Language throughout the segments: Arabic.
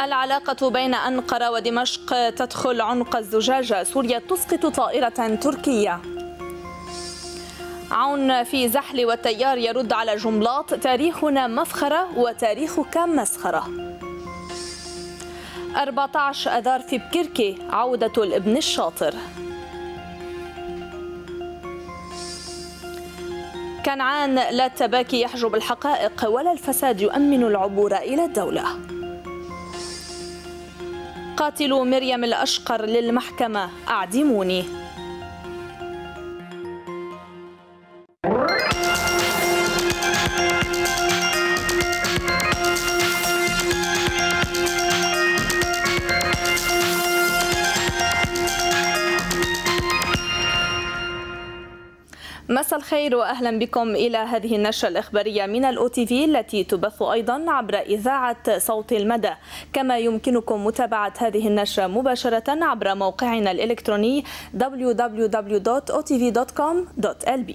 العلاقة بين أنقرة ودمشق تدخل عنق الزجاجة سوريا تسقط طائرة تركية. عون في زحل والتيار يرد على جملات تاريخنا مفخرة وتاريخك مسخرة. 14 أذار في بكركي عودة الابن الشاطر. كنعان لا التباكي يحجب الحقائق ولا الفساد يؤمن العبور إلى الدولة. قاتلوا مريم الأشقر للمحكمة. أعدموني. مساء الخير وأهلا بكم إلى هذه النشرة الإخبارية من الاو تي في التي تبث أيضا عبر إذاعة صوت المدى. كما يمكنكم متابعة هذه النشرة مباشرة عبر موقعنا الإلكتروني www.otv.com.lb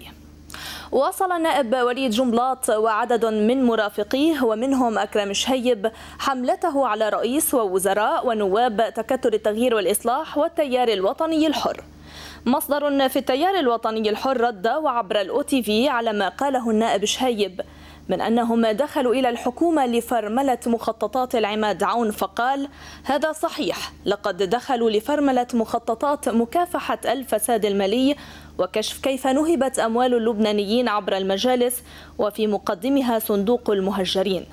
واصل النائب وليد جنبلاط وعدد من مرافقيه ومنهم أكرم شهيب حملته على رئيس ووزراء ونواب تكتل التغيير والإصلاح والتيار الوطني الحر. مصدر في التيار الوطني الحر رد وعبر الأو تي في على ما قاله النائب شهيب من أنهم دخلوا إلى الحكومة لفرملة مخططات العماد عون فقال هذا صحيح لقد دخلوا لفرملة مخططات مكافحة الفساد المالي وكشف كيف نهبت أموال اللبنانيين عبر المجالس وفي مقدمها صندوق المهجرين.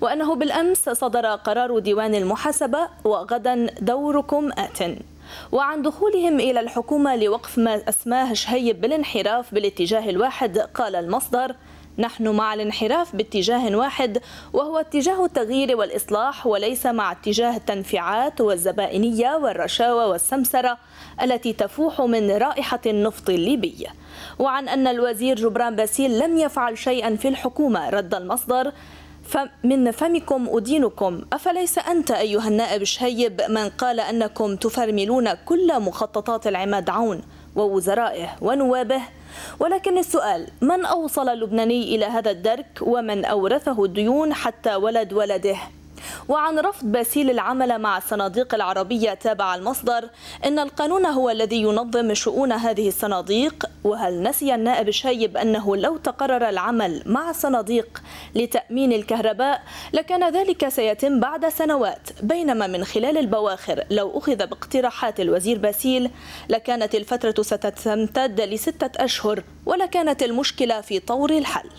وأنه بالأمس صدر قرار ديوان المحاسبة وغدا دوركم آتٍ. وعن دخولهم إلى الحكومة لوقف ما أسماه شهيب بالانحراف بالاتجاه الواحد قال المصدر نحن مع الانحراف باتجاه واحد وهو اتجاه التغيير والإصلاح وليس مع اتجاه التنفيعات والزبائنية والرشاوى والسمسرة التي تفوح من رائحة النفط الليبي وعن أن الوزير جبران باسيل لم يفعل شيئا في الحكومة رد المصدر من فمكم أدينكم أفليس أنت أيها النائب شهيب من قال أنكم تفرملون كل مخططات العماد عون ووزرائه ونوابه؟ ولكن السؤال من أوصل اللبناني إلى هذا الدرك ومن أورثه الديون حتى ولد ولده؟ وعن رفض باسيل العمل مع الصناديق العربية تابع المصدر إن القانون هو الذي ينظم شؤون هذه الصناديق وهل نسي النائب الشايب أنه لو تقرر العمل مع الصناديق لتأمين الكهرباء لكان ذلك سيتم بعد سنوات بينما من خلال البواخر لو أخذ باقتراحات الوزير باسيل لكانت الفترة ستمتد لستة أشهر ولكانت المشكلة في طور الحل.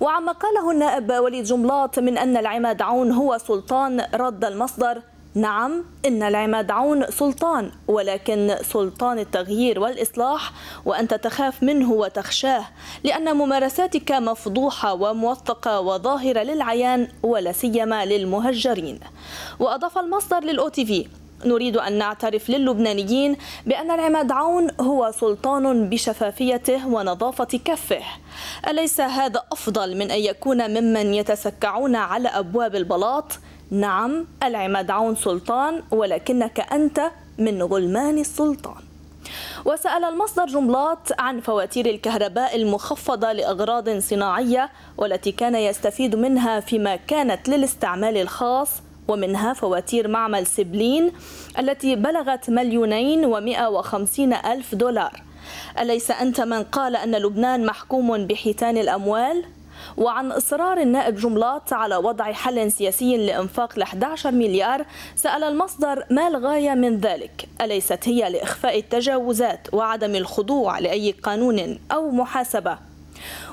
وعما قاله النائب وليد جملاط من أن العماد عون هو سلطان رد المصدر. نعم إن العماد عون سلطان ولكن سلطان التغيير والإصلاح وأنت تخاف منه وتخشاه لأن ممارساتك مفضوحة وموثقة وظاهرة للعيان ولا سيما للمهجرين. وأضاف المصدر للأو تي في نريد أن نعترف للبنانيين بأن العماد عون هو سلطان بشفافيته ونظافة كفه أليس هذا أفضل من أن يكون ممن يتسكعون على أبواب البلاط؟ نعم العماد عون سلطان ولكنك أنت من غلمان السلطان وسأل المصدر جملات عن فواتير الكهرباء المخفضة لأغراض صناعية والتي كان يستفيد منها فيما كانت للاستعمال الخاص ومنها فواتير معمل سبلين التي بلغت مليونين ومئة وخمسين ألف دولار أليس أنت من قال أن لبنان محكوم بحيتان الأموال؟ وعن إصرار النائب جملات على وضع حل سياسي لإنفاق ال 11 مليار سأل المصدر ما الغاية من ذلك؟ أليست هي لإخفاء التجاوزات وعدم الخضوع لأي قانون أو محاسبة؟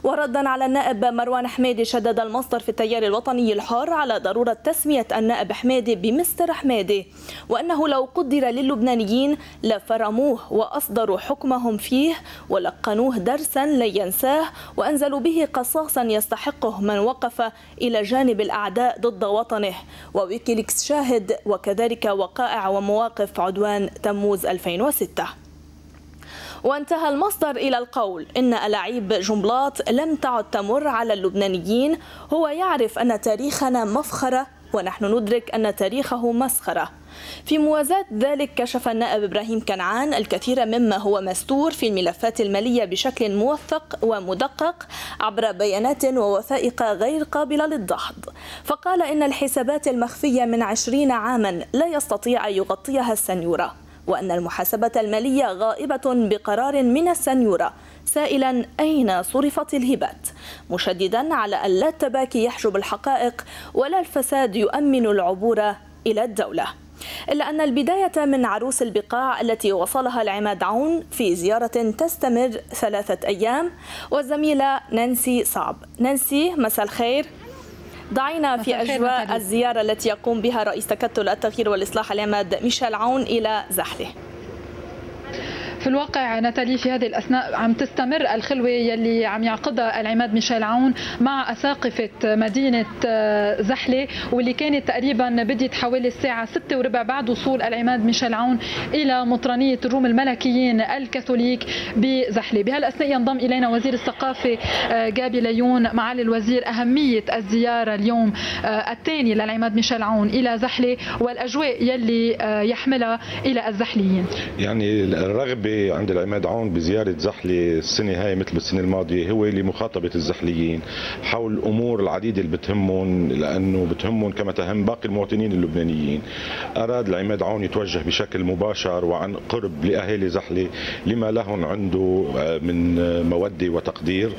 وردا على النائب مروان حميدي شدد المصدر في التيار الوطني الحر على ضرورة تسمية النائب حميدي بمستر حميدي وأنه لو قدر للبنانيين لفرموه وأصدروا حكمهم فيه ولقنوه درسا لن ينساه وأنزلوا به قصاصا يستحقه من وقف إلى جانب الأعداء ضد وطنه. وويكيليكس شاهد وكذلك وقائع ومواقف عدوان تموز 2006 وانتهى المصدر إلى القول. إن ألاعيب جملات لم تعد تمر على اللبنانيين. هو يعرف أن تاريخنا مفخرة ونحن ندرك أن تاريخه مسخرة. في موازاة ذلك كشف النائب إبراهيم كنعان الكثير مما هو مستور في الملفات المالية بشكل موثق ومدقق عبر بيانات ووثائق غير قابلة للدحض فقال إن الحسابات المخفية من عشرين عاما لا يستطيع أن يغطيها السنيورة. وأن المحاسبة المالية غائبة بقرار من السنيورة. سائلا أين صرفت الهبات؟ مشددا على أن لا التباكي يحجب الحقائق ولا الفساد يؤمن العبور إلى الدولة. إلا أن البداية من عروس البقاع التي وصلها العماد عون في زيارة تستمر ثلاثة أيام. والزميلة نانسي صعب. نانسي مساء الخير. ضعينا في أجواء الزيارة التي يقوم بها رئيس تكتل التغيير والإصلاح العماد ميشيل عون إلى زحله. في الواقع نتالي في هذه الأثناء عم تستمر الخلوة يلي عم يعقدها العماد ميشيل عون مع أساقفة مدينة آه، زحلة واللي كانت تقريبا بديت حوالي الساعة 6 وربع بعد وصول العماد ميشيل عون إلى مطرانية الروم الملكيين الكاثوليك بزحلة. بهالأثناء ينضم إلينا وزير الثقافة آه، جابي ليون معالي الوزير أهمية الزيارة اليوم آه، الثاني للعماد ميشيل عون إلى زحلة والأجواء يلي يحملها إلى الزحليين. يعني عند العماد عون بزيارة زحلة السنة هاي مثل السنة الماضية هو لمخاطبة الزحليين حول الأمور العديدة اللي بتهمهم لأنه بتهمهم كما تهم باقي المواطنين اللبنانيين. أراد العماد عون يتوجه بشكل مباشر وعن قرب لأهالي زحلة لما لهم عنده آه، من مودة وتقدير.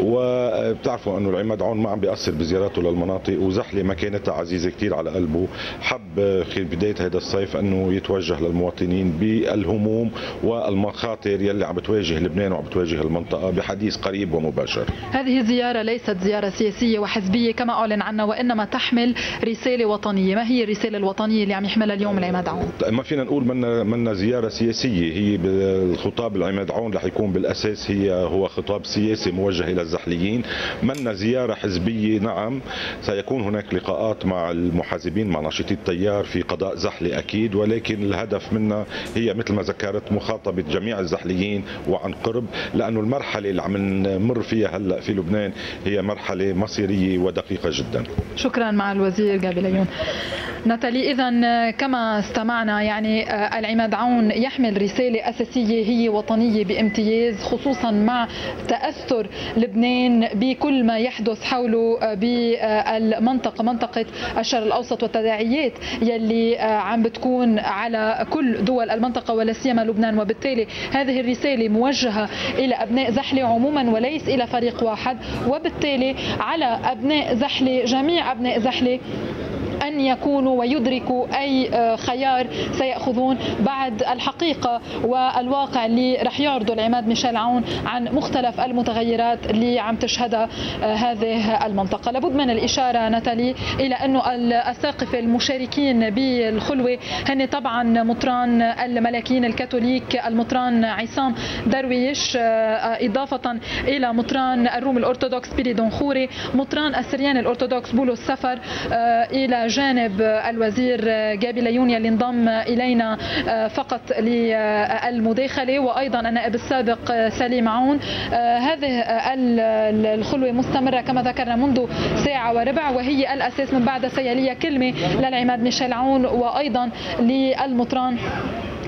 وبتعرفوا أنه العماد عون ما عم بيأثر بزياراته للمناطق وزحلة مكانتها عزيزة كثير على قلبه. حب خلال بداية هذا الصيف أنه يتوجه للمواطنين بالهموم و المخاطر يلي عم بتواجه لبنان وعم بتواجه المنطقة بحديث قريب ومباشر. هذه الزيارة ليست زيارة سياسية وحزبية كما أعلن عنها وإنما تحمل رسالة وطنية. ما هي الرسالة الوطنية اللي عم يحملها اليوم العماد عون؟ ما فينا نقول منا منا زيارة سياسية. هي الخطاب العماد عون رح يكون بالأساس هي هو خطاب سياسي موجه إلى الزحليين. منا زيارة حزبية نعم. سيكون هناك لقاءات مع المحاسبين مع ناشطي التيار في قضاء زحلة أكيد ولكن الهدف منا هي مثل ما ذكرت مخاطبة مخاطبه جميع الزحليين وعن قرب لأنه المرحلة اللي عم نمر فيها هلأ في لبنان هي مرحلة مصيرية ودقيقة جدا. شكرا مع الوزير جابي ليون ناتالي اذا كما استمعنا يعني آه، العماد عون يحمل رسالة أساسية هي وطنية بامتياز خصوصا مع تأثر لبنان بكل ما يحدث حوله آه، بالمنطقة منطقة الشرق الأوسط والتداعيات يلي آه، عم بتكون على كل دول المنطقة ولا سيما لبنان. وبالتالي هذه الرسالة موجهة إلى أبناء زحلة عموما وليس إلى فريق واحد. وبالتالي على أبناء زحلة جميع أبناء زحلة أن يكونوا ويدركوا أي آه، خيار سيأخذون بعد الحقيقة والواقع اللي رح يعرضوا العماد ميشيل عون عن مختلف المتغيرات اللي عم تشهدها آه، هذه المنطقة. لابد من الإشارة نتالي إلى أنه الأساقفة المشاركين بالخلوة هن طبعا مطران الملاكين الكاثوليك المطران عصام درويش آه، إضافة إلى مطران الروم الأرثوذكس بيريدون خوري مطران السريان الأرثوذكس بولو السفر إلى جانب الوزير جابي ليونيا اللي انضم إلينا آه، فقط للمداخلة وأيضا النائب السابق سليم عون. آه، هذه الخلوة مستمرة كما ذكرنا منذ ساعة وربع وهي الأساس من بعد سيليه كلمة للعماد ميشيل عون وأيضا للمطران.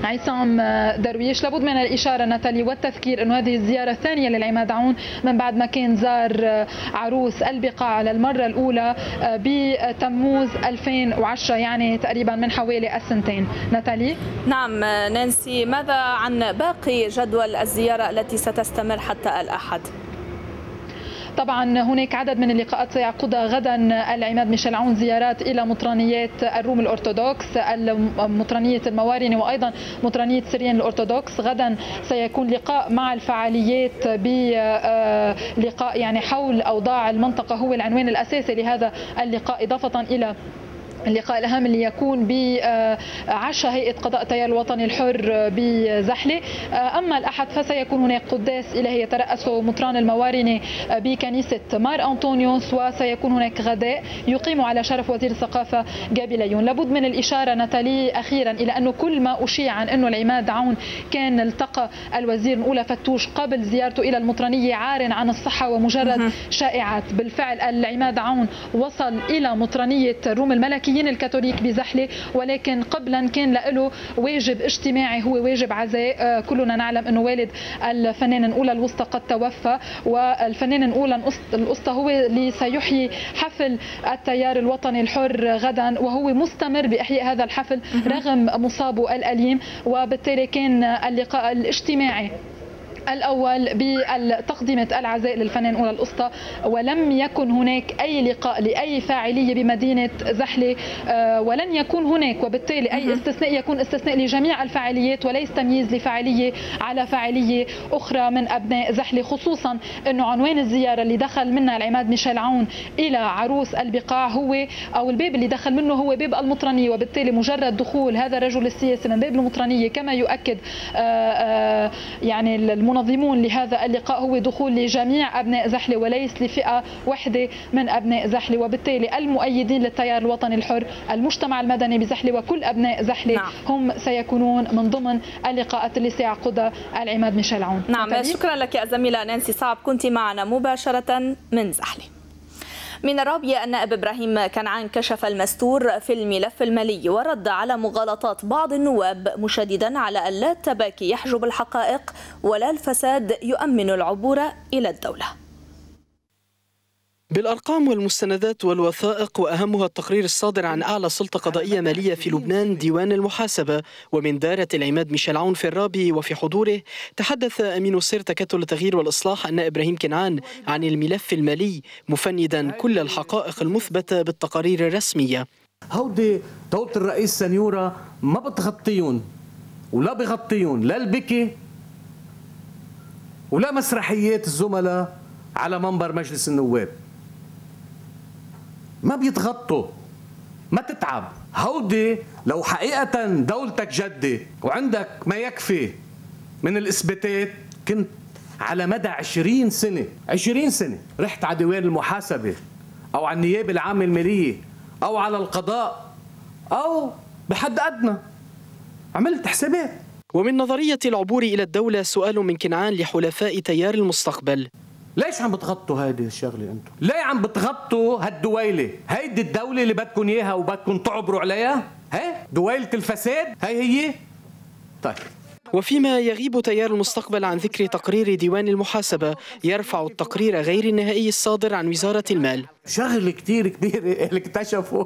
عصام درويش. لابد من الإشارة ناتالي والتذكير أنه هذه الزيارة الثانية للعماد عون من بعد ما كان زار عروس البقاع للمرة الأولى بتموز 2010 يعني تقريبا من حوالي السنتين. ناتالي؟ نعم نانسي ماذا عن باقي جدول الزيارة التي ستستمر حتى الأحد؟ طبعا هناك عدد من اللقاءات سيعقدها غدا العماد ميشيل عون زيارات إلى مطرانيات الروم الأرثوذكس مطرانيه الموارنه وأيضا مطرانية سريان الأرثوذكس. غدا سيكون لقاء مع الفعاليات بلقاء يعني حول أوضاع المنطقة هو العنوان الأساسي لهذا اللقاء إضافة إلى اللقاء الأهم اللي يكون بعشاء هيئة قضاء التيار الوطني الحر بزحلة. أما الأحد فسيكون هناك قداس إلهي يترأس مطران الموارنة بكنيسة مار أنطونيوس وسيكون هناك غداء يقيم على شرف وزير الثقافة جابي ليون. لابد من الإشارة نتالي أخيرا إلى أنه كل ما أشيع عن أنه العماد عون كان التقى الوزير مؤولة فتوش قبل زيارته إلى المطرانية عار عن الصحة ومجرد شائعات. بالفعل العماد عون وصل إلى مطرانية روم الملكي المسيحيين الكاثوليك بزحلة ولكن قبلا كان له واجب اجتماعي هو واجب عزاء. آه، كلنا نعلم أنه والد الفنان الأولى الوسطى قد توفى والفنان الأولى الوسطى هو اللي سيحيي حفل التيار الوطني الحر غدا وهو مستمر بإحياء هذا الحفل رغم مصابه الأليم وبالتالي كان اللقاء الاجتماعي الأول بتقديمة العزاء للفنان أولى الأسطى ولم يكن هناك أي لقاء لأي فاعلية بمدينة زحلة آه، ولن يكون هناك وبالتالي أي استثناء يكون استثناء لجميع الفاعليات وليس تمييز لفاعلية على فاعلية أخرى من أبناء زحلة خصوصا أنه عنوان الزيارة اللي دخل منها العماد ميشيل عون إلى عروس البقاع هو أو الباب اللي دخل منه هو باب المطرانية وبالتالي مجرد دخول هذا الرجل السياسي من باب المطرانية كما يؤكد آه، آه، يعني المنظمون لهذا اللقاء هو دخول لجميع أبناء زحلة وليس لفئة واحدة من أبناء زحلة وبالتالي المؤيدين للتيار الوطني الحر المجتمع المدني بزحلة وكل أبناء زحلة نعم. هم سيكونون من ضمن اللقاءات اللي سيعقدها العماد ميشيل عون. نعم شكرا لك يا زميلة نانسي صعب كنت معنا مباشرة من زحلة من الرابية أن أب إبراهيم كنعان كشف المستور في الملف المالي ورد على مغالطات بعض النواب مشددا على أن لا التباكي يحجب الحقائق ولا الفساد يؤمن العبور إلى الدولة. بالأرقام والمستندات والوثائق وأهمها التقرير الصادر عن أعلى سلطة قضائية مالية في لبنان ديوان المحاسبة. ومن دارة العماد ميشيل عون في الرابي وفي حضوره تحدث أمين سير تكتل التغيير والإصلاح أن إبراهيم كنعان عن الملف المالي مفندا كل الحقائق المثبتة بالتقارير الرسمية. هودي دولة الرئيس سنيورا ما بتغطيهم ولا بغطيهم لا البكي ولا مسرحيات الزملاء على منبر مجلس النواب. ما بيتغطوا ما تتعب. هودي لو حقيقة دولتك جدة وعندك ما يكفي من الإثباتات كنت على مدى عشرين سنة عشرين سنة رحت على ديوان المحاسبة أو على النيابة العامة المالية أو على القضاء أو بحد أدنى. عملت حسابات. ومن نظرية العبور إلى الدولة سؤال من كنعان لحلفاء تيار المستقبل. ليش عم بتغطوا هيدي الشغلة أنتم؟ ليه عم بتغطوا هالدويلة؟ هيدي الدولة اللي بدكم إياها وبدكم تعبروا عليها؟ هي دويلة الفساد؟ هي هي؟ طيب وفيما يغيب تيار المستقبل عن ذكر تقرير ديوان المحاسبة يرفع التقرير غير النهائي الصادر عن وزارة المال شغل كتير كبير اللي اكتشفوا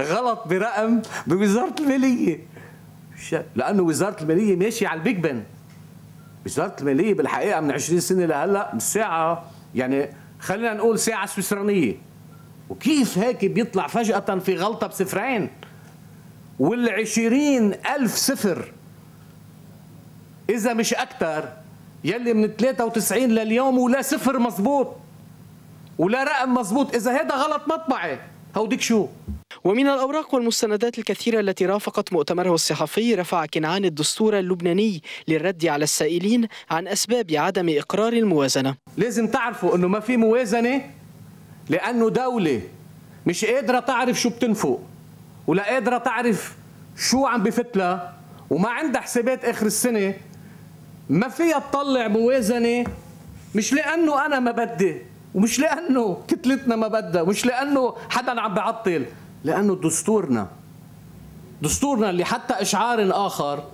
غلط برقم بوزارة المالية لأنه وزارة المالية ماشية على البيج بن وزاره الماليه بالحقيقة من 20 سنة لهلأ ساعه يعني خلينا نقول ساعة سويسرانية. وكيف هيك بيطلع فجأة في غلطة بصفرين؟ والعشرين ألف صفر. إذا مش أكثر يلي من 93 لليوم ولا صفر مزبوط. ولا رقم مزبوط. إذا هذا غلط مطبعي. هوديك شو؟ ومن الأوراق والمستندات الكثيرة التي رافقت مؤتمره الصحفي رفع كنعان الدستور اللبناني للرد على السائلين عن أسباب عدم إقرار الموازنة. لازم تعرفوا أنه ما في موازنة لأنه دولة مش قادرة تعرف شو بتنفق ولا قادرة تعرف شو عم بفتلها وما عندها حسابات آخر السنة. ما فيها تطلع موازنة مش لأنه أنا ما بدي. ومش لأنه كتلتنا ما بدها مش لأنه حدا عم بعطل لأنه دستورنا. دستورنا اللي حتى إشعار آخر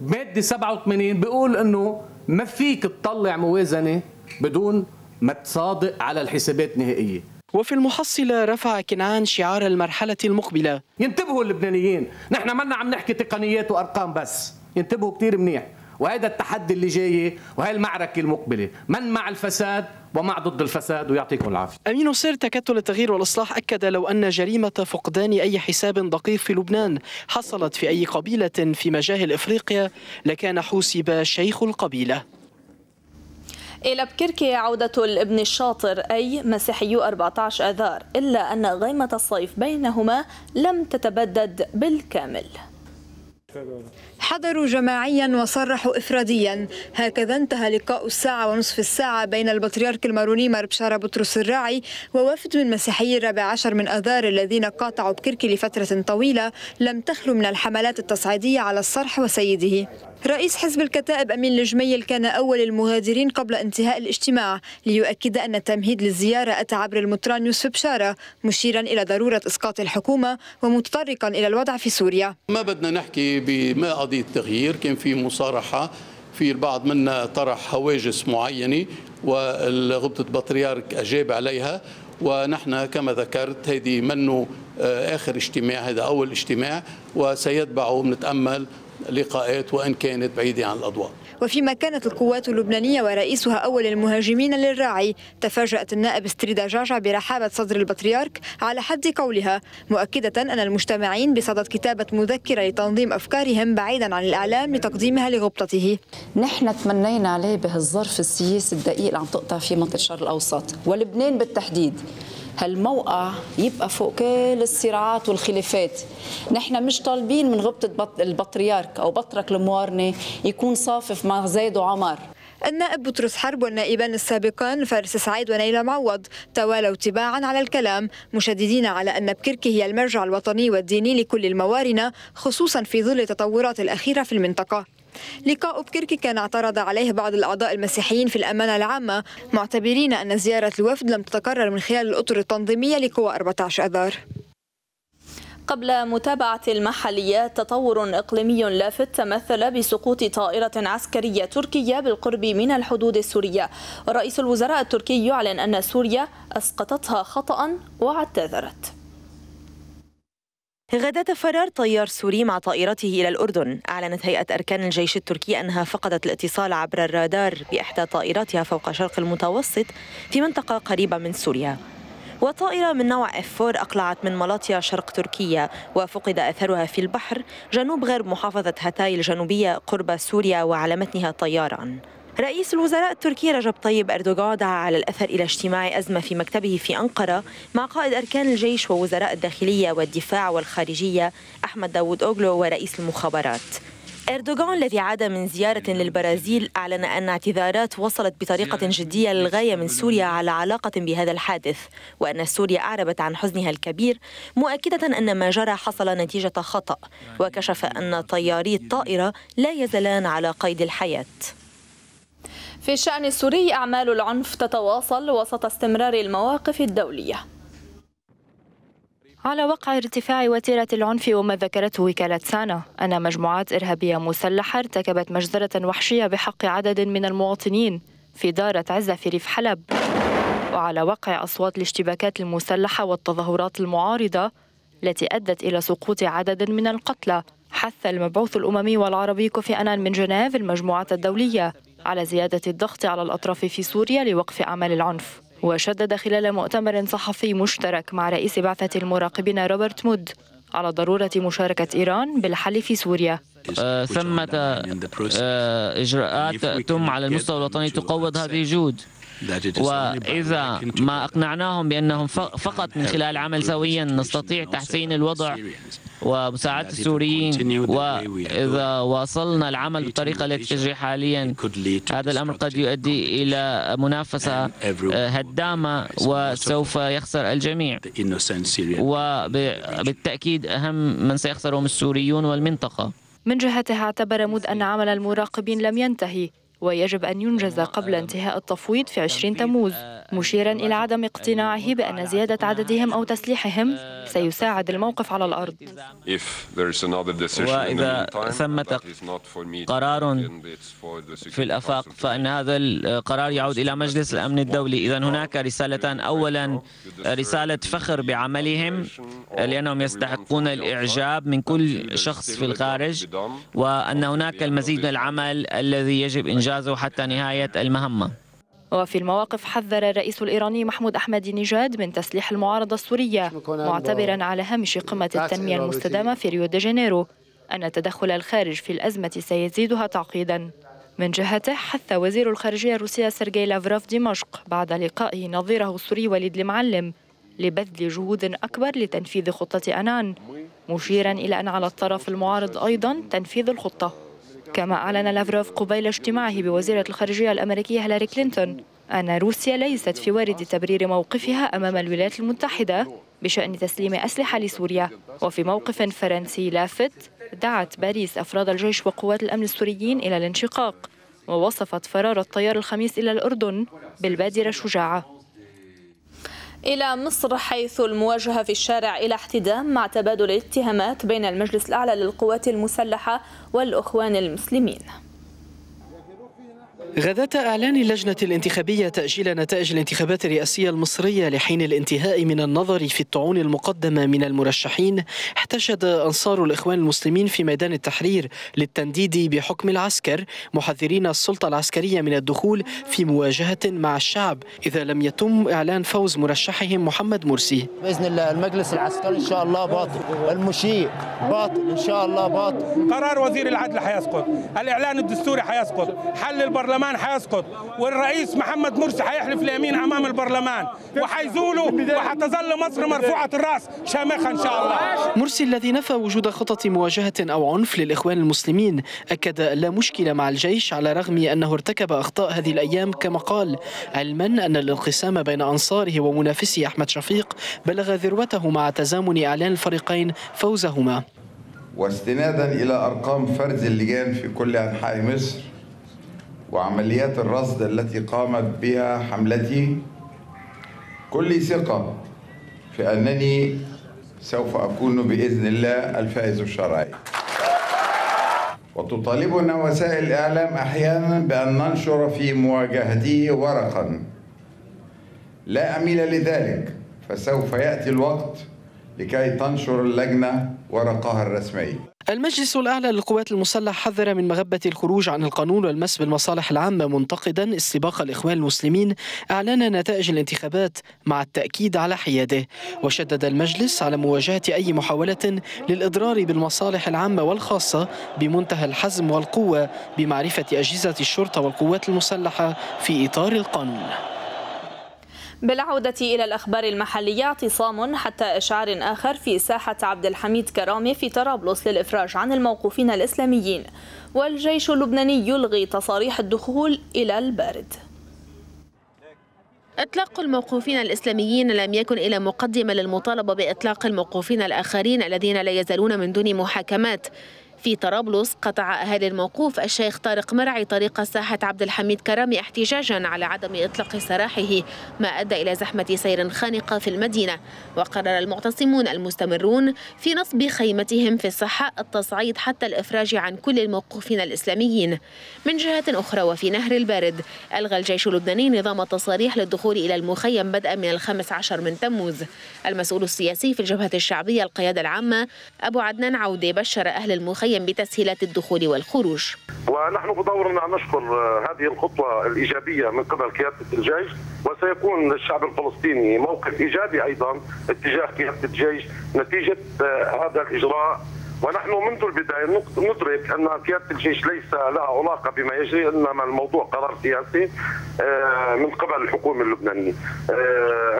مادة 87 بيقول إنه ما فيك تطلع موازنة بدون ما تصادق على الحسابات النهائية. وفي المحصلة رفع كنعان شعار المرحلة المقبلة. ينتبهوا اللبنانيين. نحن منا عم نحكي تقنيات وأرقام بس. ينتبهوا كتير منيح. وهذا التحدي اللي جاي وهي المعركة المقبلة. من مع الفساد ومع ضد الفساد؟ ويعطيكم العافية. أمين سير تكتل التغيير والإصلاح أكد لو أن جريمة فقدان أي حساب دقيق في لبنان حصلت في أي قبيلة في مجاهل إفريقيا لكان حوسب شيخ القبيلة. إلى بكركي عودة الابن الشاطر أي مسيحي 14 أذار إلا أن غيمة الصيف بينهما لم تتبدد بالكامل. حضروا جماعيا وصرحوا إفراديا. هكذا انتهى لقاء الساعة ونصف الساعة بين البطريرك الماروني مار بشارة بطرس الراعي ووفد من مسيحيي الرابع عشر من أذار الذين قاطعوا بكركي لفترة طويلة لم تخلو من الحملات التصعيدية على الصرح وسيده. رئيس حزب الكتائب أمين الجميل كان أول المغادرين قبل انتهاء الاجتماع ليؤكد أن التمهيد للزيارة أتى عبر المطران يوسف بشارة مشيرا إلى ضرورة إسقاط الحكومة ومتطرقا إلى الوضع في سوريا. ما بدنا نحكي بما قضية تغيير كان في مصارحة في البعض منا طرح هواجس معينة وغبطة بطريرك أجاب عليها ونحن كما ذكرت هذه منه آخر اجتماع هذا أول اجتماع وسيتبعه نتأمل لقاءات وإن كانت بعيدة عن الأضواء. وفيما كانت القوات اللبنانية ورئيسها أول المهاجمين للراعي تفاجأت النائب استريدا جعجع برحابة صدر البطريرك على حد قولها مؤكدة أن المجتمعين بصدد كتابة مذكرة لتنظيم أفكارهم بعيدا عن الإعلام لتقديمها لغبطته. نحن تمنينا عليه بهالظرف السياسي الدقيق اللي عم تقطع فيه منطقة الشرق الأوسط ولبنان بالتحديد. هالموقع يبقى فوق كل الصراعات والخلافات. نحن مش طالبين من غبطة البطريرك أو بطرك الموارنة يكون صافف مع زيد وعمر. النائب بطرس حرب والنائبان السابقان فارس سعيد ونيلة معوض توالوا تباعا على الكلام مشددين على أن بكركي هي المرجع الوطني والديني لكل الموارنة خصوصا في ظل التطورات الأخيرة في المنطقة. لقاء بكركي كان اعترض عليه بعض الأعضاء المسيحيين في الأمانة العامة معتبرين أن زيارة الوفد لم تتكرر من خلال الأطر التنظيمية لقوى 14 أذار. قبل متابعة المحليات تطور إقليمي لافت تمثل بسقوط طائرة عسكرية تركية بالقرب من الحدود السورية. ورئيس الوزراء التركي يعلن أن سوريا أسقطتها خطأ واعتذرت. غداة فرار طيار سوري مع طائرته إلى الأردن. أعلنت هيئة أركان الجيش التركي أنها فقدت الاتصال عبر الرادار بإحدى طائراتها فوق شرق المتوسط في منطقة قريبة من سوريا. وطائرة من نوع F4 أقلعت من ملاطيا شرق تركيا وفقد أثرها في البحر جنوب غرب محافظة هاتاي الجنوبية قرب سوريا وعلى متنها طياران. رئيس الوزراء التركي رجب طيب أردوغان دعا على الأثر إلى اجتماع أزمة في مكتبه في أنقرة مع قائد أركان الجيش ووزراء الداخلية والدفاع والخارجية أحمد داوود أوغلو ورئيس المخابرات. أردوغان الذي عاد من زيارة للبرازيل أعلن أن اعتذارات وصلت بطريقة جدية للغاية من سوريا على علاقة بهذا الحادث وأن سوريا أعربت عن حزنها الكبير مؤكدة أن ما جرى حصل نتيجة خطأ وكشف أن طياري الطائرة لا يزالان على قيد الحياة. في الشأن السوري أعمال العنف تتواصل وسط استمرار المواقف الدولية. على وقع ارتفاع وتيرة العنف وما ذكرته وكالة سانا أن مجموعات إرهابية مسلحة ارتكبت مجزرة وحشية بحق عدد من المواطنين في دارة عزة في ريف حلب. وعلى وقع أصوات الاشتباكات المسلحة والتظاهرات المعارضة التي أدت إلى سقوط عدد من القتلى حث المبعوث الأممي والعربي كوفي أنان من جنيف المجموعات الدولية. على زيادة الضغط على الأطراف في سوريا لوقف أعمال العنف. وشدد خلال مؤتمر صحفي مشترك مع رئيس بعثة المراقبين روبرت مود على ضرورة مشاركة إيران بالحل في سوريا. آه ثمة آه إجراءات تم على المستوى الوطني تقوض هذه الجهود. وإذا ما أقنعناهم بأنهم فقط من خلال عمل سويا نستطيع تحسين الوضع ومساعدة السوريين. وإذا واصلنا العمل بالطريقة التي تجري حاليا هذا الأمر قد يؤدي إلى منافسة هدامة وسوف يخسر الجميع. وبالتأكيد أهم من سيخسرهم السوريون والمنطقة. من جهته اعتبر مود أن عمل المراقبين لم ينتهي. ويجب أن ينجز قبل انتهاء التفويض في 20 تموز مشيرا إلى عدم اقتناعه بأن زيادة عددهم أو تسليحهم سيساعد الموقف على الأرض. وإذا ثمة قرار في الأفاق فإن هذا القرار يعود إلى مجلس الأمن الدولي. إذا هناك رسالتان أولا رسالة فخر بعملهم لأنهم يستحقون الإعجاب من كل شخص في الخارج وأن هناك المزيد من العمل الذي يجب إنجازه. حتى نهاية المهمة. وفي المواقف حذر الرئيس الإيراني محمود أحمدي نجاد من تسليح المعارضة السورية معتبرا على هامش قمة التنمية المستدامة في ريو دي جانيرو أن تدخل الخارج في الأزمة سيزيدها تعقيدا. من جهته حث وزير الخارجية الروسية سيرجي لافروف دمشق بعد لقائه نظيره السوري وليد المعلم لبذل جهود أكبر لتنفيذ خطة أنان مشيرا إلى أن على الطرف المعارض أيضا تنفيذ الخطة. كما أعلن لافروف قبيل اجتماعه بوزيرة الخارجية الأمريكية هيلاري كلينتون أن روسيا ليست في وارد تبرير موقفها أمام الولايات المتحدة بشأن تسليم أسلحة لسوريا. وفي موقف فرنسي لافت دعت باريس أفراد الجيش وقوات الأمن السوريين إلى الانشقاق ووصفت فرار الطيار الخميس إلى الأردن بالبادرة شجاعة. إلى مصر حيث المواجهة في الشارع إلى احتدام مع تبادل الاتهامات بين المجلس الأعلى للقوات المسلحة والأخوان المسلمين. غداة إعلان اللجنة الانتخابية تأجيل نتائج الانتخابات الرئاسية المصرية لحين الانتهاء من النظر في الطعون المقدمة من المرشحين احتشد أنصار الإخوان المسلمين في ميدان التحرير للتنديد بحكم العسكر محذرين السلطة العسكرية من الدخول في مواجهة مع الشعب إذا لم يتم إعلان فوز مرشحهم محمد مرسي. بإذن الله المجلس العسكري إن شاء الله باطل المشير باطل إن شاء الله باطل. قرار وزير العدل حيسقط الإعلان الدستوري حيسقط حل البرلمان البرلمان حيسقط والرئيس محمد مرسي حيحلف اليمين أمام البرلمان وحيزولوا وحتظل مصر مرفوعة الرأس شامخه إن شاء الله. مرسي الذي نفى وجود خطط مواجهة أو عنف للإخوان المسلمين أكد لا مشكلة مع الجيش على رغم أنه ارتكب أخطاء هذه الأيام كما قال علما أن الانقسام بين أنصاره ومنافسه أحمد شفيق بلغ ذروته مع تزامن إعلان الفريقين فوزهما. واستنادا إلى أرقام فرز اللجان في كل أنحاء مصر وعمليات الرصد التي قامت بها حملتي كل ثقة في أنني سوف أكون بإذن الله الفائز الشرعي. وتطالبنا وسائل الإعلام أحيانا بأن ننشر في مواجهته ورقا. لا أميل لذلك فسوف يأتي الوقت لكي تنشر اللجنة ورقها الرسمي. المجلس الأعلى للقوات المسلحة حذر من مغبة الخروج عن القانون والمس بالمصالح العامة منتقدا استباق الإخوان المسلمين إعلان نتائج الانتخابات مع التأكيد على حياده. وشدد المجلس على مواجهة أي محاولة للإضرار بالمصالح العامة والخاصة بمنتهى الحزم والقوة بمعرفة أجهزة الشرطة والقوات المسلحة في إطار القانون. بالعودة إلى الأخبار المحلية اعتصام حتى إشعار آخر في ساحة عبد الحميد كرامي في طرابلس للإفراج عن الموقوفين الإسلاميين. والجيش اللبناني يلغي تصاريح الدخول إلى البارد إطلاق الموقوفين الإسلاميين لم يكن إلى مقدمة للمطالبة بإطلاق الموقوفين الآخرين الذين لا يزالون من دون محاكمات. في طرابلس قطع أهالي الموقوف الشيخ طارق مرعي طريق ساحة عبد الحميد كرامي احتجاجا على عدم إطلاق سراحه ما أدى إلى زحمة سير خانقة في المدينة. وقرر المعتصمون المستمرون في نصب خيمتهم في الصحة التصعيد حتى الإفراج عن كل الموقوفين الإسلاميين. من جهة أخرى وفي نهر البارد ألغى الجيش اللبناني نظام التصاريح للدخول إلى المخيم بدءا من الخامس عشر من تموز. المسؤول السياسي في الجبهة الشعبية القيادة العامة أبو عدنان عودة بشر أهل المخيم المخيم بتسهيلات الدخول والخروج. ونحن بدورنا نشكر هذه الخطوة الإيجابية من قبل قيادة الجيش وسيكون للشعب الفلسطيني موقف إيجابي أيضا اتجاه قيادة الجيش نتيجة هذا الإجراء. ونحن منذ البداية ندرك أن قيادة الجيش ليس لها علاقة بما يجري إنما الموضوع قرار سياسي من قبل الحكومة اللبنانية.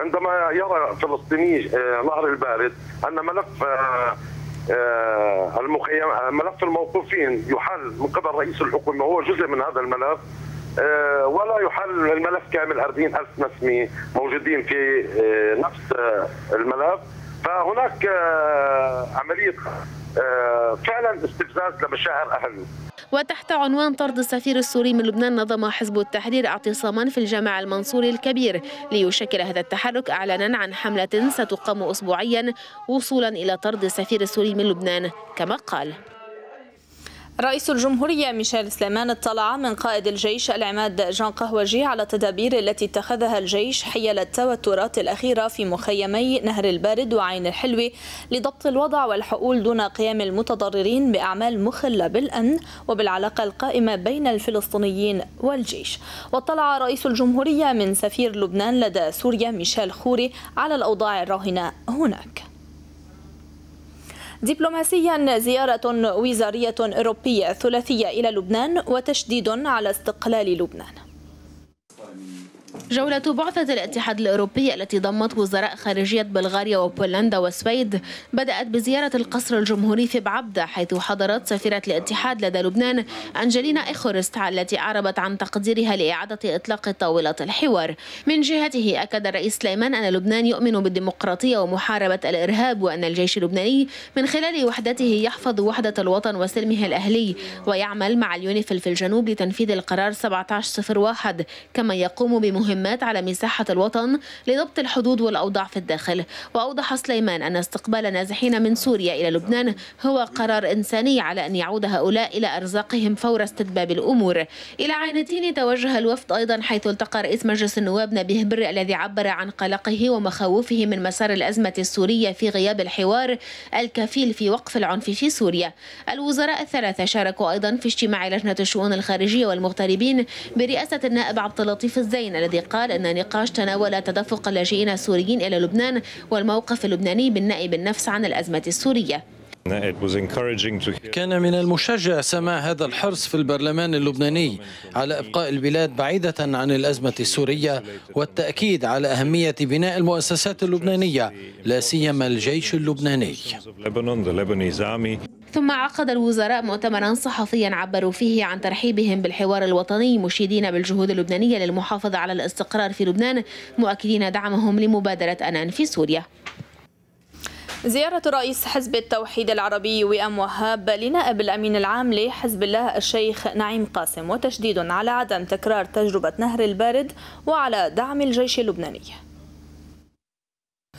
عندما يرى فلسطيني نهر البارد أن ملف المخيم ملف الموقوفين يحل من قبل رئيس الحكومة وهو جزء من هذا الملف. ولا يحل الملف كامل 40 ألف نسمة موجودين في نفس الملف. فهناك عملية فعلا استفزاز لمشاعر أهلنا وتحت عنوان طرد السفير السوري من لبنان نظم حزب التحرير اعتصاما في الجامع المنصوري الكبير ليشكل هذا التحرك اعلانا عن حملة ستقام اسبوعيا وصولا إلى طرد السفير السوري من لبنان كما قال. رئيس الجمهورية ميشيل سليمان اطلع من قائد الجيش العماد جان قهوجي على التدابير التي اتخذها الجيش حيال التوترات الأخيرة في مخيمي نهر البارد وعين الحلوة لضبط الوضع والحقول دون قيام المتضررين بأعمال مخلة بالأمن وبالعلاقة القائمة بين الفلسطينيين والجيش. واطلع رئيس الجمهورية من سفير لبنان لدى سوريا ميشيل خوري على الأوضاع الراهنة هناك. دبلوماسيا زيارة وزارية أوروبية ثلاثية إلى لبنان وتشديد على استقلال لبنان. جولة بعثة الاتحاد الأوروبي التي ضمت وزراء خارجية بلغاريا وبولندا والسويد بدأت بزيارة القصر الجمهوري في بعبدة حيث حضرت سفيرة الاتحاد لدى لبنان أنجلينا إيخورست التي أعربت عن تقديرها لإعادة إطلاق طاولة الحوار. من جهته أكد الرئيس سليمان أن لبنان يؤمن بالديمقراطية ومحاربة الإرهاب وأن الجيش اللبناني من خلال وحدته يحفظ وحدة الوطن وسلمه الأهلي ويعمل مع اليونيفيل في الجنوب لتنفيذ القرار 1701 كما يقوم بمهمة مهمات على مساحة الوطن لضبط الحدود والأوضاع في الداخل. وأوضح سليمان أن استقبال نازحين من سوريا إلى لبنان هو قرار إنساني على أن يعود هؤلاء إلى أرزاقهم فور استتباب الأمور. إلى عينتين توجه الوفد أيضا حيث التقى رئيس مجلس النواب نبيه بر الذي عبر عن قلقه ومخاوفه من مسار الأزمة السورية في غياب الحوار الكفيل في وقف العنف في سوريا. الوزراء الثلاثة شاركوا أيضا في اجتماع لجنة الشؤون الخارجية والمغتربين برئاسة النائب عبد اللطيف الزين الذي قال أن النقاش تناول تدفق اللاجئين السوريين إلى لبنان والموقف اللبناني بالنائب النفس عن الأزمة السورية. كان من المشجع سماع هذا الحرص في البرلمان اللبناني على إبقاء البلاد بعيدة عن الأزمة السورية والتأكيد على أهمية بناء المؤسسات اللبنانية لا سيما الجيش اللبناني. ثم عقد الوزراء مؤتمرا صحفيا عبروا فيه عن ترحيبهم بالحوار الوطني مشيدين بالجهود اللبنانية للمحافظة على الاستقرار في لبنان مؤكدين دعمهم لمبادرة أنان في سوريا. زيارة رئيس حزب التوحيد العربي وئام وهاب لنائب الأمين العام لحزب الله الشيخ نعيم قاسم وتشديد على عدم تكرار تجربة نهر البارد وعلى دعم الجيش اللبناني.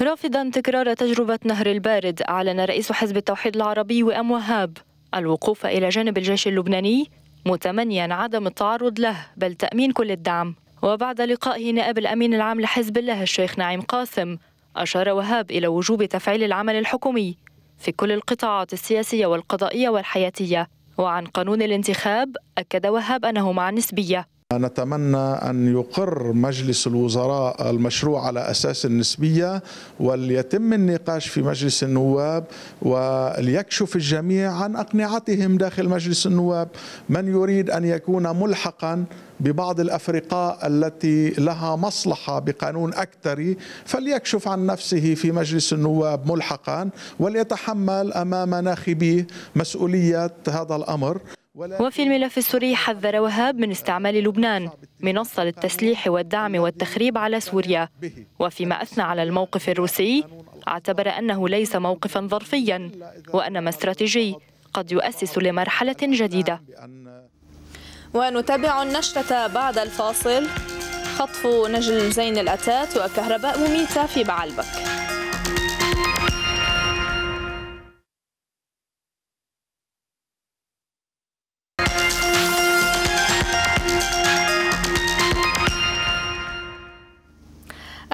رافضا تكرار تجربة نهر البارد أعلن رئيس حزب التوحيد العربي وأم وهاب الوقوف إلى جانب الجيش اللبناني متمنيا عدم التعرض له بل تأمين كل الدعم. وبعد لقائه نائب الأمين العام لحزب الله الشيخ نعيم قاسم أشار وهاب إلى وجوب تفعيل العمل الحكومي في كل القطاعات السياسية والقضائية والحياتية. وعن قانون الانتخاب أكد وهاب أنه مع النسبية نتمنى أن يقر مجلس الوزراء المشروع على أساس النسبية وليتم النقاش في مجلس النواب وليكشف الجميع عن أقنعتهم داخل مجلس النواب. من يريد أن يكون ملحقا ببعض الأفرقاء التي لها مصلحة بقانون اكتري فليكشف عن نفسه في مجلس النواب ملحقا وليتحمل أمام ناخبيه مسؤولية هذا الأمر. وفي الملف السوري حذر وهاب من استعمال لبنان منصة للتسليح والدعم والتخريب على سوريا. وفيما أثنى على الموقف الروسي اعتبر أنه ليس موقفا ظرفيا وأنما استراتيجي قد يؤسس لمرحلة جديدة. ونتابع النشرة بعد الفاصل. خطف نجل زين الأتات وكهرباء مميتة في بعلبك.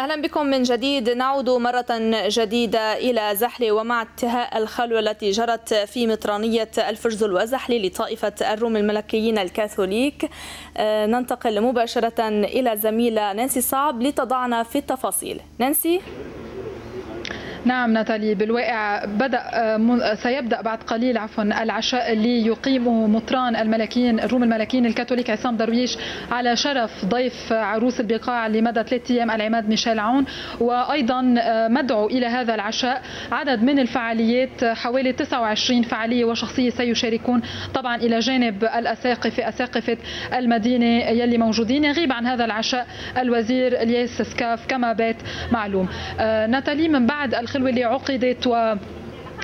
أهلا بكم من جديد. نعود مرة جديدة إلى زحله ومع انتهاء الخلوه التي جرت في مطرانية الفرزل وزحله لطائفة الروم الملكيين الكاثوليك. ننتقل مباشرة إلى زميلة نانسي صعب لتضعنا في التفاصيل. نانسي؟ نعم ناتالي بالواقع بدأ سيبدأ بعد قليل عفوا العشاء اللي يقيمه مطران الملكيين الروم الملكيين الكاثوليك عصام درويش على شرف ضيف عروس البقاع لمدى ثلاثة أيام العماد ميشيل عون. وأيضا مدعو إلى هذا العشاء عدد من الفعاليات حوالي 29 فعالية وشخصية سيشاركون طبعا إلى جانب الأساقفة أساقفة المدينة يلي موجودين. يغيب عن هذا العشاء الوزير الياس سكاف كما بات معلوم. ناتالي من بعد الخلوة اللي عقدت و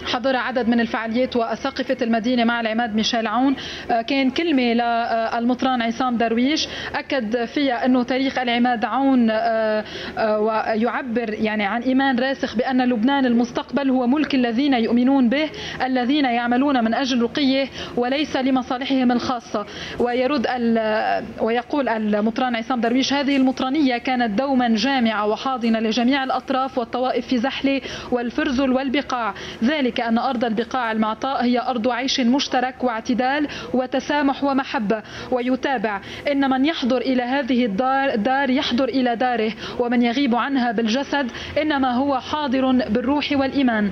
حضر عدد من الفعاليات وأساقفة المدينة مع العماد ميشيل عون. كان كلمة للمطران عصام درويش. أكد فيها أنه تاريخ العماد عون ويعبر يعني عن إيمان راسخ بأن لبنان المستقبل هو ملك الذين يؤمنون به الذين يعملون من أجل رقيه وليس لمصالحهم الخاصة. ويرد ويقول المطران عصام درويش هذه المطرانية كانت دوما جامعة وحاضنة لجميع الأطراف والطوائف في زحلة والفرزل والبقاع. ذلك أن أرض البقاع المعطاء هي أرض عيش مشترك واعتدال وتسامح ومحبة. ويتابع إن من يحضر إلى هذه الدار دار يحضر إلى داره ومن يغيب عنها بالجسد إنما هو حاضر بالروح والإيمان.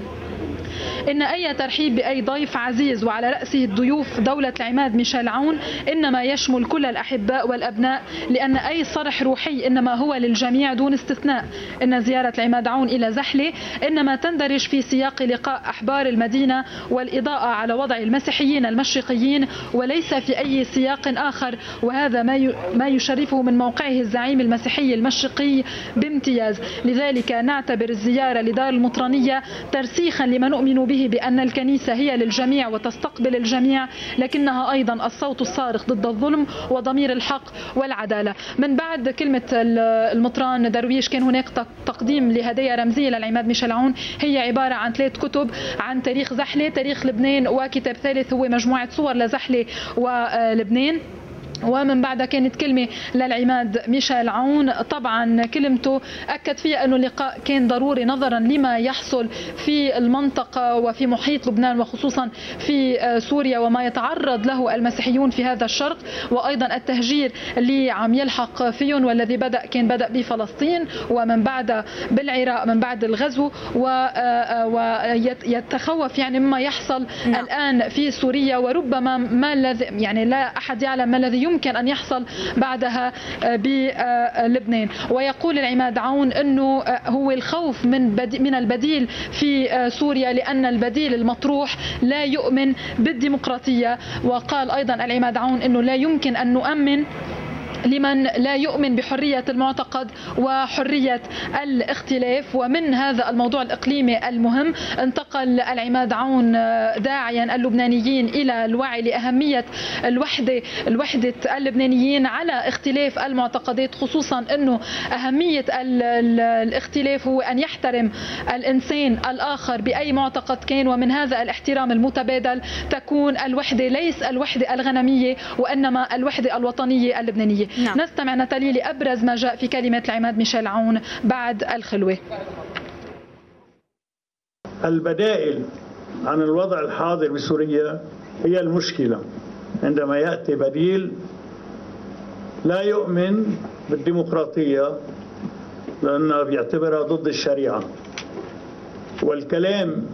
إن أي ترحيب بأي ضيف عزيز وعلى رأسه الضيوف دولة العماد ميشيل عون إنما يشمل كل الأحباء والأبناء لأن أي صرح روحي إنما هو للجميع دون استثناء. إن زيارة العماد عون إلى زحلة إنما تندرج في سياق لقاء أحبار المدينة والإضاءة على وضع المسيحيين المشرقيين وليس في أي سياق آخر. وهذا ما يشرفه من موقعه الزعيم المسيحي المشرقي بامتياز. لذلك نعتبر الزيارة لدار المطرانية ترسيخا لما نؤمن به بأن الكنيسة هي للجميع وتستقبل الجميع لكنها أيضا الصوت الصارخ ضد الظلم وضمير الحق والعدالة. من بعد كلمة المطران درويش كان هناك تقديم لهدايا رمزية للعماد ميشيل عون. هي عبارة عن ثلاث كتب عن تاريخ زحلة تاريخ لبنان وكتاب ثالث هو مجموعة صور لزحلة ولبنان. ومن بعدها كانت كلمة للعماد ميشيل عون. طبعا كلمته أكد فيها أنه اللقاء كان ضروري نظرا لما يحصل في المنطقة وفي محيط لبنان وخصوصا في سوريا وما يتعرض له المسيحيون في هذا الشرق. وأيضا التهجير اللي عم يلحق فيهم والذي بدأ كان بدأ بفلسطين ومن بعد بالعراق من بعد الغزو. ويتخوف يعني مما يحصل نعم. الآن في سوريا. وربما ما الذي يعني لا أحد يعلم ما الذي يمكن أن يحصل بعدها بلبنان ويقول العماد عون أنه هو الخوف من من البديل في سوريا لأن البديل المطروح لا يؤمن بالديمقراطية. وقال أيضا العماد عون أنه لا يمكن أن نؤمن لمن لا يؤمن بحرية المعتقد وحرية الاختلاف. ومن هذا الموضوع الإقليمي المهم انتقل العماد عون داعيا اللبنانيين إلى الوعي لأهمية الوحدة الوحدة اللبنانيين على اختلاف المعتقدات خصوصا أنه أهمية الاختلاف هو أن يحترم الإنسان الآخر بأي معتقد كان. ومن هذا الاحترام المتبادل تكون الوحدة ليس الوحدة الغنمية وإنما الوحدة الوطنية اللبنانية. نعم. نستمع نتالي لأبرز ما جاء في كلمات العماد ميشيل عون بعد الخلوة. البدائل عن الوضع الحاضر بسوريا هي المشكلة. عندما يأتي بديل لا يؤمن بالديمقراطية لأنه بيعتبرها ضد الشريعة. والكلام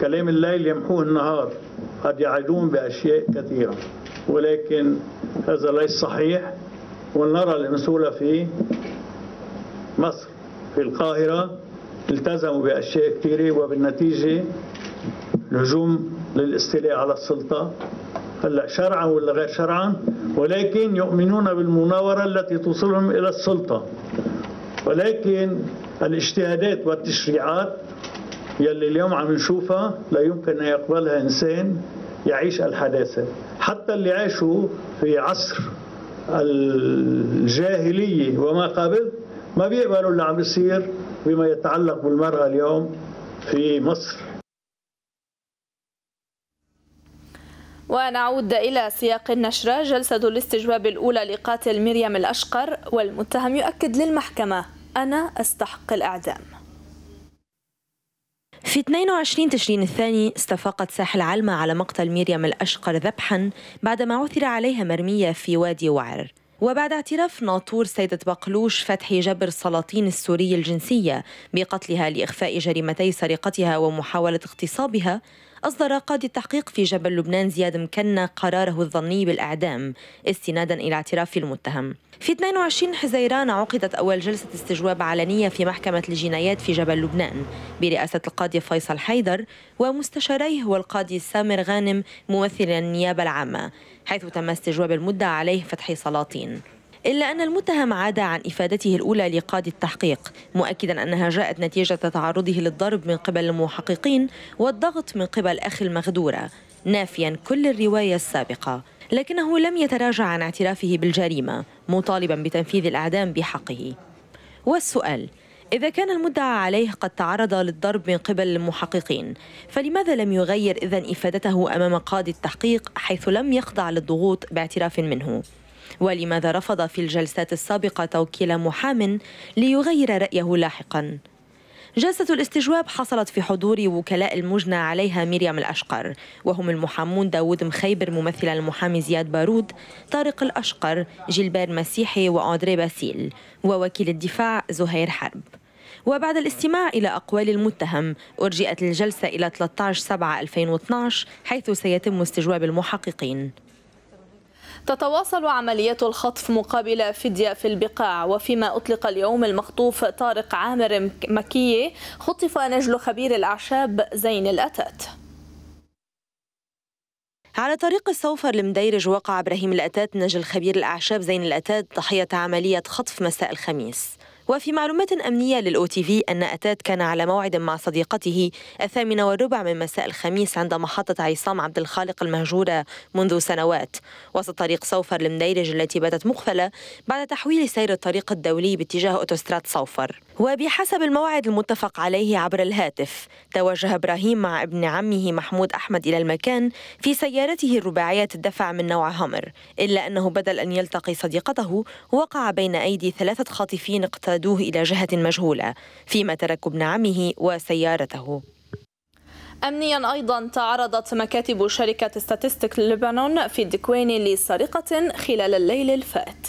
كلام الليل يمحوه النهار قد يعدون بأشياء كثيرة. ولكن هذا ليس صحيح ونرى المسؤولة في مصر في القاهرة التزموا بأشياء كثيرة وبالنتيجة الهجوم للاستيلاء على السلطة. هلأ شرعا ولا غير شرعا؟ ولكن يؤمنون بالمناورة التي توصلهم إلى السلطة. ولكن الاجتهادات والتشريعات يلي اليوم عم نشوفها لا يمكن أن يقبلها إنسان يعيش الحداثة. حتى اللي عاشوا في عصر الجاهلية وما قبل ما بيقبلوا اللي عم بيصير بما يتعلق بالمرأة اليوم في مصر. ونعود إلى سياق النشرة. جلسة الاستجواب الأولى لقاتل مريم الأشقر والمتهم يؤكد للمحكمة أنا أستحق الإعدام. في 22 تشرين الثاني استفاقت ساحل علمة على مقتل مريم الأشقر ذبحا بعدما عثر عليها مرمية في وادي وعر. وبعد اعتراف ناطور سيدة بقلوش فتحي جبر سلاطين السوري الجنسية بقتلها لإخفاء جريمتي سرقتها ومحاولة اغتصابها أصدر قاضي التحقيق في جبل لبنان زياد مكنا قراره الظني بالإعدام استنادا إلى اعتراف المتهم. في 22 حزيران عقدت أول جلسة استجواب علنية في محكمة الجنايات في جبل لبنان برئاسة القاضي فيصل حيدر ومستشاريه والقاضي سامر غانم ممثل النيابة العامة حيث تم استجواب المدعى عليه فتحي سلاطين. إلا أن المتهم عاد عن إفادته الأولى لقاضي التحقيق مؤكدا أنها جاءت نتيجة تعرضه للضرب من قبل المحققين والضغط من قبل أخي المغدورة نافيا كل الرواية السابقة لكنه لم يتراجع عن اعترافه بالجريمة مطالبا بتنفيذ الأعدام بحقه والسؤال إذا كان المدعى عليه قد تعرض للضرب من قبل المحققين فلماذا لم يغير إذن إفادته أمام قاضي التحقيق حيث لم يخضع للضغوط باعتراف منه؟ ولماذا رفض في الجلسات السابقة توكيل محام ليغير رأيه لاحقا؟ جلسة الاستجواب حصلت في حضور وكلاء المجنى عليها مريم الأشقر وهم المحامون داود مخيبر ممثل المحامي زياد بارود طارق الأشقر جيلبير مسيحي وأندريه باسيل ووكيل الدفاع زهير حرب. وبعد الاستماع إلى أقوال المتهم أرجئت الجلسة إلى 13 7 2012 حيث سيتم استجواب المحققين. تتواصل عمليات الخطف مقابل فدية في البقاع وفيما أطلق اليوم المخطوف طارق عامر مكية خطف نجل خبير الأعشاب زين الأتات. على طريق السوفر المديرج وقع إبراهيم الأتات نجل خبير الأعشاب زين الأتات ضحية عملية خطف مساء الخميس. وفي معلومات أمنية للأو تي في أن أتات كان على موعد مع صديقته الثامنة والربع من مساء الخميس عند محطة عصام عبد الخالق المهجورة منذ سنوات. وسط طريق صوفر المديرج التي باتت مقفلة بعد تحويل سير الطريق الدولي باتجاه أوتوستراد صوفر. وبحسب الموعد المتفق عليه عبر الهاتف توجه إبراهيم مع ابن عمه محمود أحمد إلى المكان في سيارته الرباعية الدفع من نوع هامر إلا أنه بدل أن يلتقي صديقته وقع بين أيدي ثلاثة خاطفين اقتادوه إلى جهة مجهولة فيما تركوا ابن عمه وسيارته. أمنيا أيضا تعرضت مكاتب شركة ستاتستيك لبنان في الدكوين لسرقة خلال الليل الفات.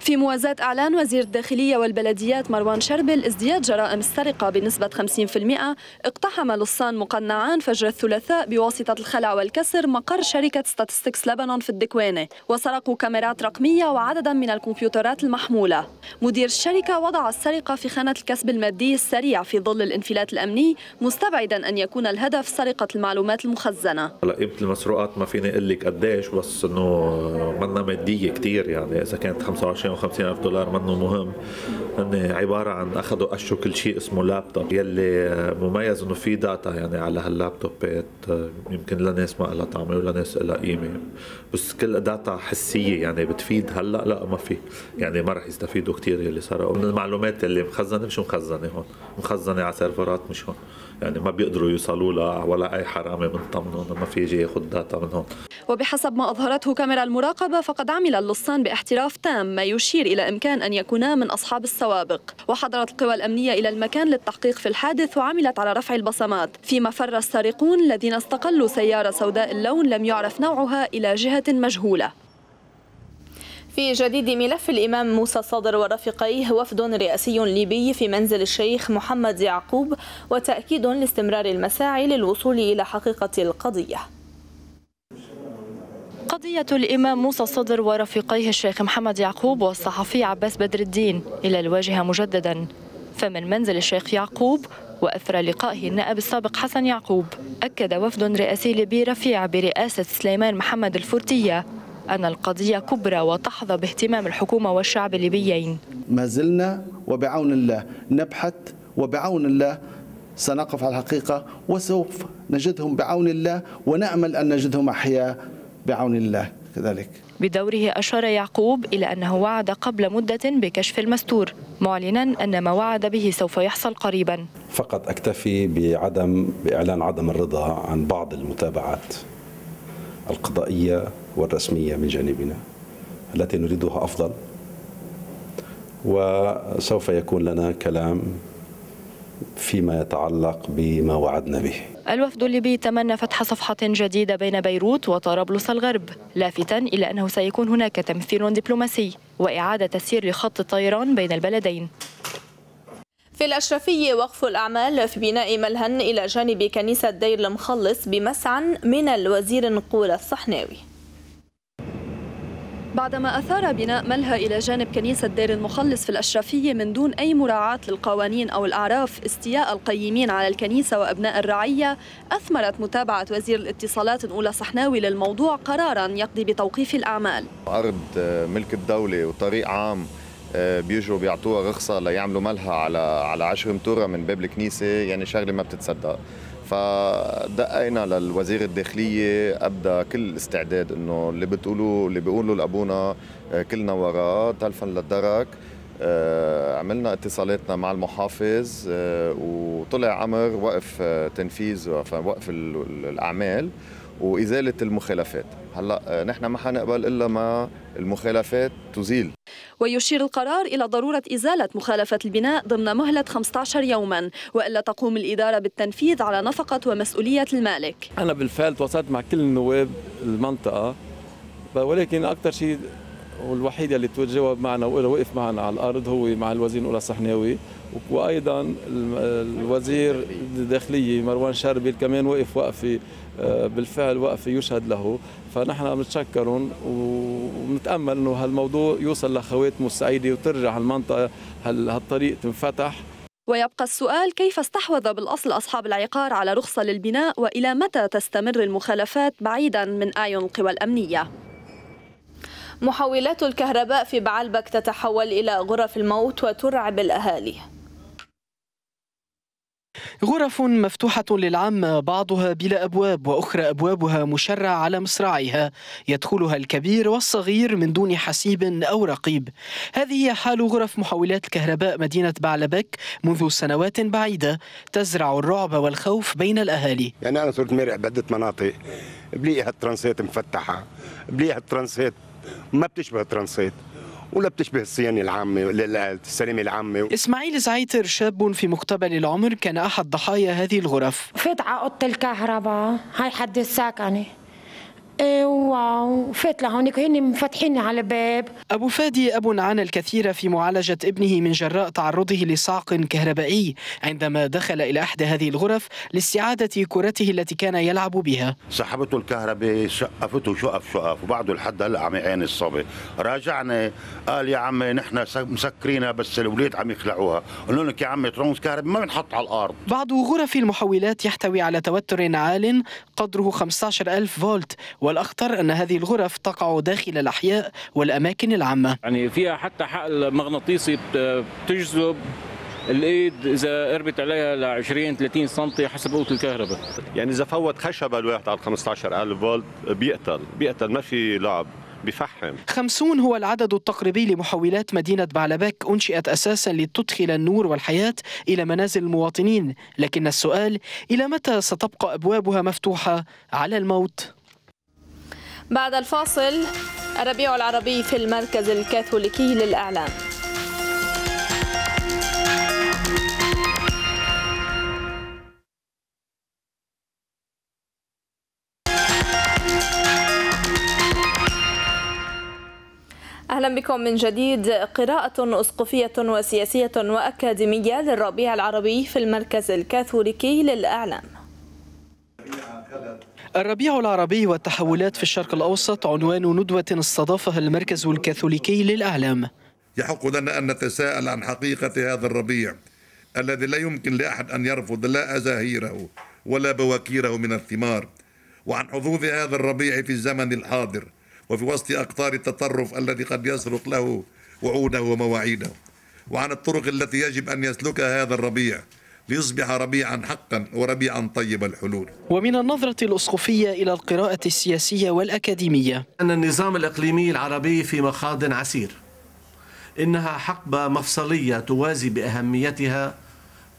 في موازاة إعلان وزير الداخلية والبلديات مروان شربل ازدياد جرائم السرقة بنسبة 50% اقتحم لصان مقنعان فجر الثلاثاء بواسطة الخلع والكسر مقر شركة ستاتستكس لبنان في الدكوانة وسرقوا كاميرات رقمية وعددا من الكمبيوترات المحمولة. مدير الشركة وضع السرقة في خانة الكسب المادي السريع في ظل الانفلات الأمني مستبعدا أن يكون الهدف سرقة المعلومات المخزنة. قيمة المسروقات ما فيني أقول لك قديش بس إنه منا مادية كثير يعني. إذا كانت 25 250 ألف دولار منه مهم. هن عبارة عن أخذوا قشوا كل شيء اسمه لابتوب يلي مميز إنه في data يعني على هاللابتوبات يمكن لناس ما لها طعمة ولناس لها قيمة. بس كل data حسية يعني بتفيد. هلأ لا ما في. يعني ما رح يستفيدوا كثير يلي سرقوا من المعلومات اللي مخزنة مش مخزنة هون. مخزنة على سيرفرات مش هون. يعني ما بيقدروا يوصلوا لها ولا أي حرامي من طمنهم ما في يجي ياخذ data منهم وبحسب ما أظهرته كاميرا المراقبة فقد عمل اللصان باحتراف تام ما يشير إلى إمكان أن يكونا من أصحاب السوابق. وحضرت القوى الأمنية إلى المكان للتحقيق في الحادث وعملت على رفع البصمات. فيما فر السارقون الذين استقلوا سيارة سوداء اللون لم يعرف نوعها إلى جهة مجهولة. في جديد ملف الإمام موسى صادر ورفيقيه وفد رئاسي ليبي في منزل الشيخ محمد يعقوب وتأكيد لاستمرار المساعي للوصول إلى حقيقة القضية. قضية الإمام موسى الصدر ورفيقيه الشيخ محمد يعقوب والصحفي عباس بدر الدين إلى الواجهة مجددا. فمن منزل الشيخ يعقوب وأثر لقائه النائب السابق حسن يعقوب أكد وفد رئاسي ليبي رفيع برئاسة سليمان محمد الفورتية أن القضية كبرى وتحظى باهتمام الحكومة والشعب الليبيين. ما زلنا وبعون الله نبحث وبعون الله سنقف على الحقيقة وسوف نجدهم بعون الله ونأمل أن نجدهم أحياء بعون الله كذلك. بدوره أشار يعقوب إلى أنه وعد قبل مدة بكشف المستور معلنا أن ما وعد به سوف يحصل قريبا. فقط أكتفي بعدم بإعلان عدم الرضا عن بعض المتابعات القضائية والرسمية من جانبنا التي نريدها أفضل. وسوف يكون لنا كلام فيما يتعلق بما وعدنا به. الوفد الليبي تمنى فتح صفحة جديدة بين بيروت وطرابلس الغرب لافتا إلى أنه سيكون هناك تمثيل دبلوماسي وإعادة تسيير لخط الطيران بين البلدين. في الأشرفية وقف الأعمال في بناء ملهن إلى جانب كنيسة دير المخلص بمسعى من الوزير نقول الصحناوي. بعدما أثار بناء ملهى إلى جانب كنيسة دير المخلص في الأشرفية من دون أي مراعاة للقوانين أو الأعراف استياء القيمين على الكنيسة وأبناء الرعية أثمرت متابعة وزير الاتصالات نقول صحناوي للموضوع قرارا يقضي بتوقيف الأعمال. أرض ملك الدولة وطريق عام بيجوا بيعطوها رخصة ليعملوا ملهى على على 10 متورة من باب الكنيسة يعني شغلة ما بتتصدق. فدقينا للوزير الداخلية أبدى كل الاستعداد إنه اللي بتقولوا اللي بيقولوا لأبونا كلنا وراه تلفا للدرك. عملنا اتصالاتنا مع المحافظ وطلع أمر وقف تنفيذ وقف الأعمال. وإزالة المخالفات. هلأ نحن ما حنقبل إلا ما المخالفات تزيل. ويشير القرار إلى ضرورة إزالة مخالفة البناء ضمن مهلة 15 يوما وإلا تقوم الإدارة بالتنفيذ على نفقة ومسؤولية المالك. أنا بالفعل تواصلت مع كل النواب المنطقة ولكن أكثر شيء والوحيد اللي تجاوب معنا وقف معنا على الأرض هو مع الوزير الاولى صحناوي وأيضا الوزير الداخلية مروان شربل كمان وقف وقفه آه، بالفعل وقفه يشهد له. فنحن بنتشكرهم ونتأمل إنه هالموضوع يوصل لخواتم السعيده وترجع المنطقة هالطريق تنفتح. ويبقى السؤال كيف استحوذ بالأصل أصحاب العقار على رخصة للبناء وإلى متى تستمر المخالفات بعيدا من أعين القوى الأمنية؟ محولات الكهرباء في بعلبك تتحول إلى غرف الموت وترعب الأهالي. غرف مفتوحة للعامة بعضها بلا أبواب وأخرى أبوابها مشرع على مصراعيها. يدخلها الكبير والصغير من دون حسيب أو رقيب. هذه هي حال غرف محولات الكهرباء مدينة بعلبك منذ سنوات بعيدة. تزرع الرعب والخوف بين الأهالي. يعني أنا صرت مرع بعدة مناطق. بلاقي هالترانسات مفتحة. بلاقي هالترانسات ما بتشبه الترانسات ولا بتشبه الصيانة العامة السلامة العامة إسماعيل زعيتر شاب في مقتبل العمر كان أحد ضحايا هذه الغرف. فات على أوضة الكهرباء. هاي حد السكنة إيه، وفات لهونيك هن مفتحين على الباب أبو فادي أب عانى الكثير في معالجة ابنه من جراء تعرضه لصعق كهربائي. عندما دخل إلى أحد هذه الغرف لاستعادة كرته التي كان يلعب بها. سحبته الكهرباء شقفته شقف شقف. وبعده لحد هلأ عم يعاني الصبي. راجعنا قال يا عمي نحن مسكرينها بس الولاد عم يخلعوها. قلنا لك يا عمي trans كهرباء ما بنحط على الأرض. بعض غرف المحولات يحتوي على توتر عال قدره 15 ألف فولت والأخطر أن هذه الغرف تقع داخل الأحياء والأماكن العامة. يعني فيها حتى حقل مغناطيسي بتجذب الإيد إذا قربت عليها ل 20 30 سم حسب قوة الكهرباء. يعني إذا فوت خشبة الواحد على 15000 فولت بيقتل بيقتل ما في لعب بفحم. خمسون هو العدد التقريبي لمحولات مدينة بعلبك أنشئت أساسا لتدخل النور والحياة إلى منازل المواطنين. لكن السؤال إلى متى ستبقى أبوابها مفتوحة على الموت؟ بعد الفاصل الربيع العربي في المركز الكاثوليكي للإعلام. أهلا بكم من جديد. قراءة أسقفية وسياسية وأكاديمية للربيع العربي في المركز الكاثوليكي للإعلام. الربيع العربي والتحولات في الشرق الأوسط عنوان ندوة استضافها المركز الكاثوليكي للإعلام. يحق لنا أن نتساءل عن حقيقة هذا الربيع الذي لا يمكن لأحد أن يرفض لا أزاهيره ولا بواكيره من الثمار وعن حظوظ هذا الربيع في الزمن الحاضر وفي وسط أقطار التطرف الذي قد يسرق له وعوده ومواعيده وعن الطرق التي يجب أن يسلكها هذا الربيع ليصبح ربيعا حقا وربيعا طيب الحلول. ومن النظرة الأسقفية إلى القراءة السياسية والأكاديمية. أن النظام الإقليمي العربي في مخاض عسير. إنها حقبة مفصلية توازي بأهميتها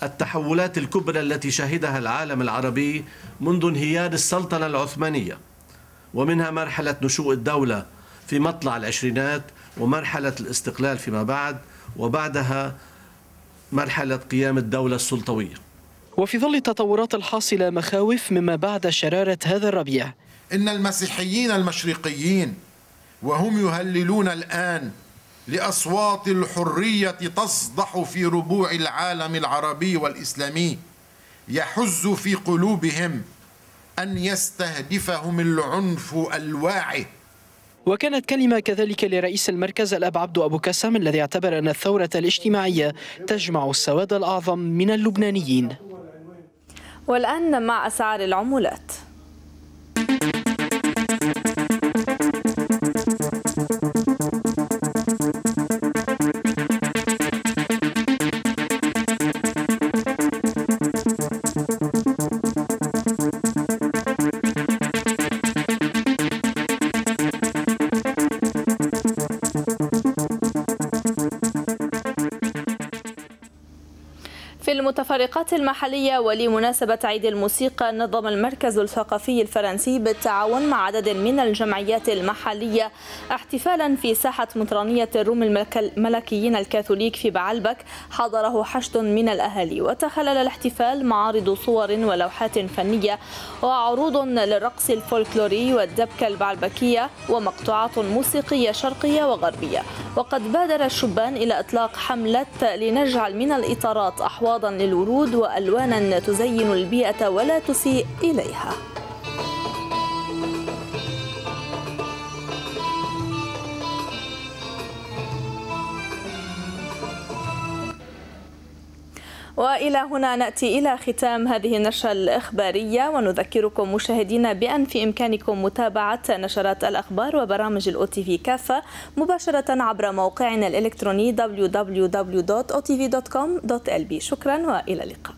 التحولات الكبرى التي شهدها العالم العربي منذ انهيار السلطنة العثمانية ومنها مرحلة نشوء الدولة في مطلع العشرينات ومرحلة الاستقلال فيما بعد وبعدها مرحلة قيام الدولة السلطوية. وفي ظل التطورات الحاصلة مخاوف مما بعد شرارة هذا الربيع. إن المسيحيين المشرقيين وهم يهللون الآن لأصوات الحرية تصدح في ربوع العالم العربي والإسلامي يحز في قلوبهم أن يستهدفهم العنف الواعي. وكانت كلمة كذلك لرئيس المركز الأب عبد أبو كسم الذي اعتبر أن الثورة الاجتماعية تجمع السواد الأعظم من اللبنانيين. والآن مع أسعار العمولات. التفرقات المحلية ولمناسبة عيد الموسيقى نظم المركز الثقافي الفرنسي بالتعاون مع عدد من الجمعيات المحلية احتفالا في ساحة مطرانية الروم الملكيين الكاثوليك في بعلبك. حضره حشد من الأهالي وتخلل الاحتفال معارض صور ولوحات فنية وعروض للرقص الفولكلوري والدبكة البعلبكية ومقطوعات موسيقية شرقية وغربية. وقد بادر الشبان إلى إطلاق حملة لنجعل من الإطارات أحواضا للورود وألوانا تزين البيئة ولا تسيء إليها. وإلى هنا نأتي إلى ختام هذه النشرة الإخبارية ونذكركم مشاهدينا بأن في إمكانكم متابعة نشرات الأخبار وبرامج الاو تي في كافة مباشرة عبر موقعنا الإلكتروني www.otv.com.lb شكرا وإلى اللقاء.